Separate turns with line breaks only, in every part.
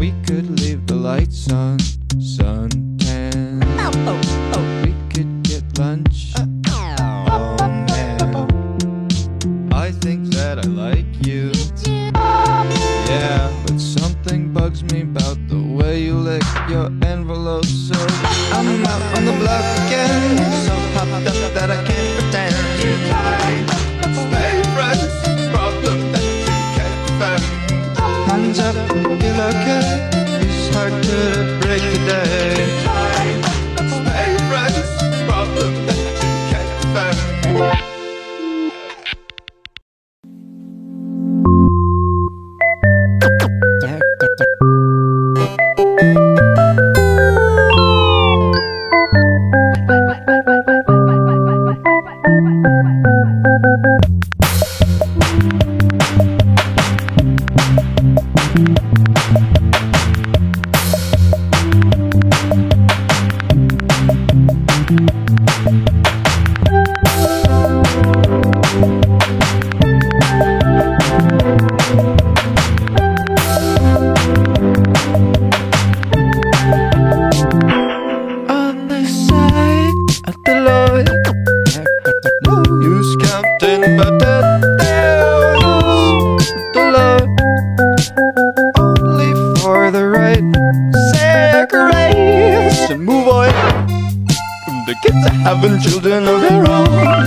We could leave the lights on, sun suntan. We could get lunch. I think that I like you. Yeah, but something bugs me about the way you lick your envelope. So I'm out on the block again, so hopped up that I can't pretend. Stay friends, Hands up, feel okay. It's hard to break the day. Stay friends, problem that you can't defend. Right sacrifice to move on. The kids are having children of their own,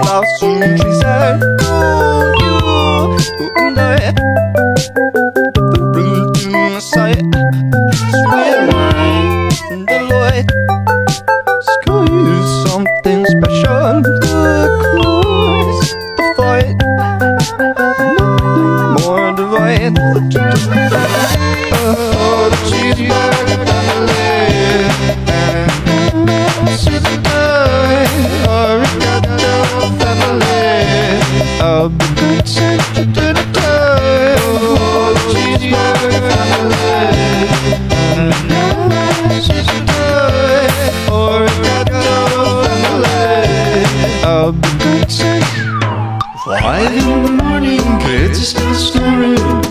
blossom, she said, Oh, you, oh, no, the root in the sight, swear the Lord. School is something special. The close the fight. More divine. Oh, the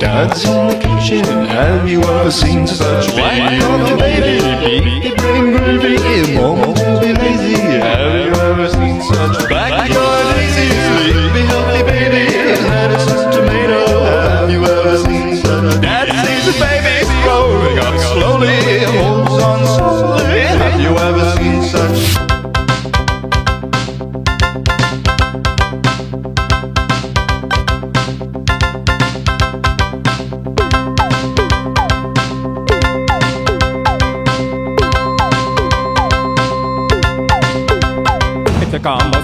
Dad's in the kitchen. Have you ever seen such wine on the baby? Big brain groovy, mom to be lazy. Have you ever seen such backyard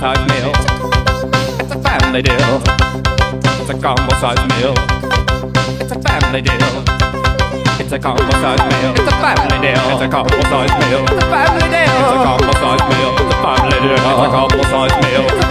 It's a combo size meal. It's a family deal. It's a combo size meal. It's a family deal. It's a combo size meal. It's a family deal. It's a combo size meal. It's a family deal. It's a combo size meal. It's a family deal. It's a combo size meal.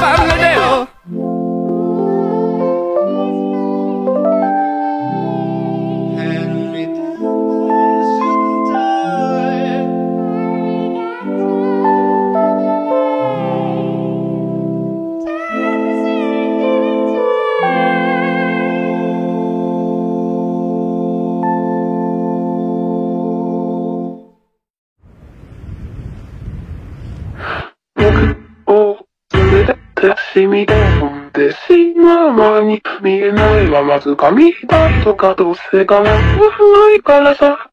しみん
でしまま
に見えないままつかみたいとかどうせかわかないからさ。